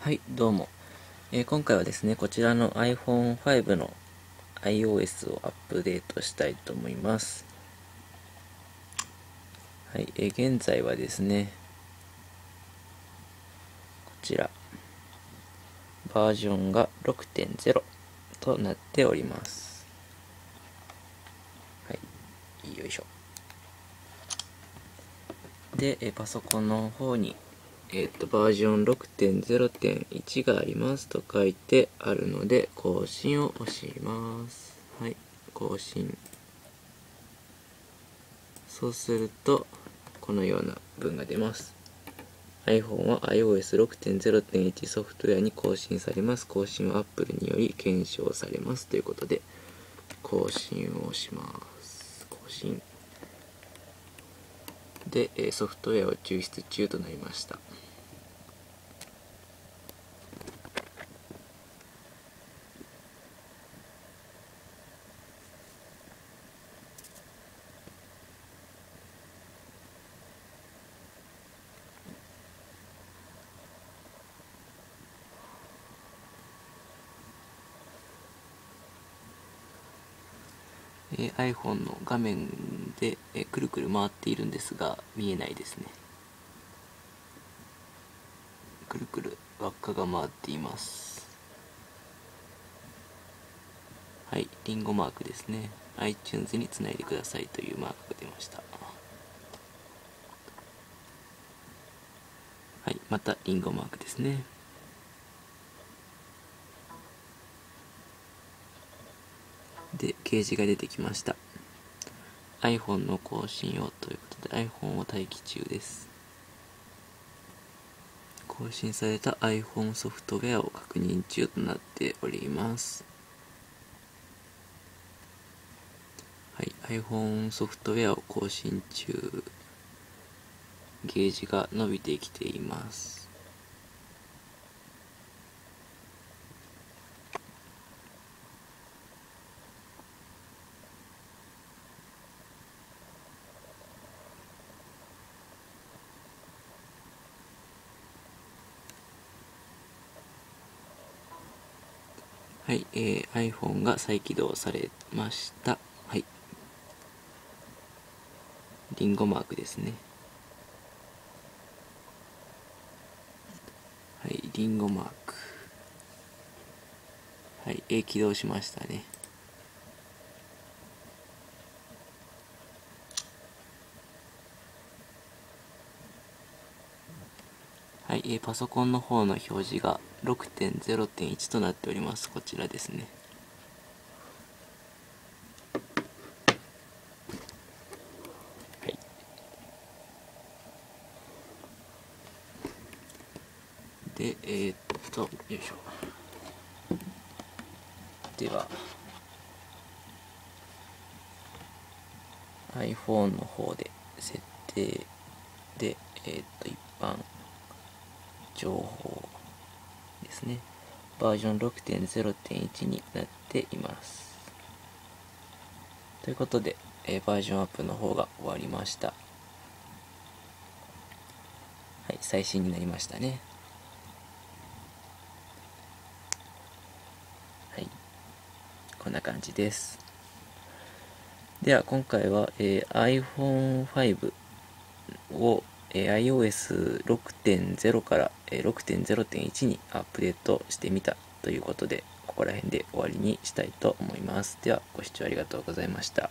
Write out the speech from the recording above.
はいどうも、えー、今回はですねこちらの iPhone5 の iOS をアップデートしたいと思います。はい、えー、現在はですねこちら。バージョンが6.0となっております。はいよいしょ。で、えー、パソコンの方にえっ、と、バージョン6.0.1がありますと書いてあるので、更新を押します。はい、更新。そうすると、このような文が出ます。iPhone は iOS6.0.1 ソフトウェアに更新されます。更新は Apple により検証されます。ということで、更新を押します。更新。で、ソフトウェアを抽出中となりました。え iPhone の画面で、えくるくる回っているんですが見えないですね。くるくる輪っかが回っています。はいリンゴマークですね。iTunes につないでくださいというマークが出ました。はいまたリンゴマークですね。で、ゲージが出てきました。iPhone の更新をということで iPhone を待機中です。更新された iPhone ソフトウェアを確認中となっております。はい、iPhone ソフトウェアを更新中。ゲージが伸びてきています。はい、えー、iPhone が再起動されました。はい。リンゴマークですね。はい、リンゴマーク。はい、えー、起動しましたね。はい、えー、パソコンの方の表示が6.0.1となっております。こちらですね。はい。で、えー、っと、よいしょ。では、iPhone の方で設定で、えー、っと、一般情報ですね。バージョン6.0.1になっています。ということで、えー、バージョンアップの方が終わりました。はい最新になりましたね。はいこんな感じです。では今回は、えー、iPhone5 をえ iOS6.0 から、え6.0.1にアップデートしてみたということで、ここら辺で終わりにしたいと思います。では、ご視聴ありがとうございました。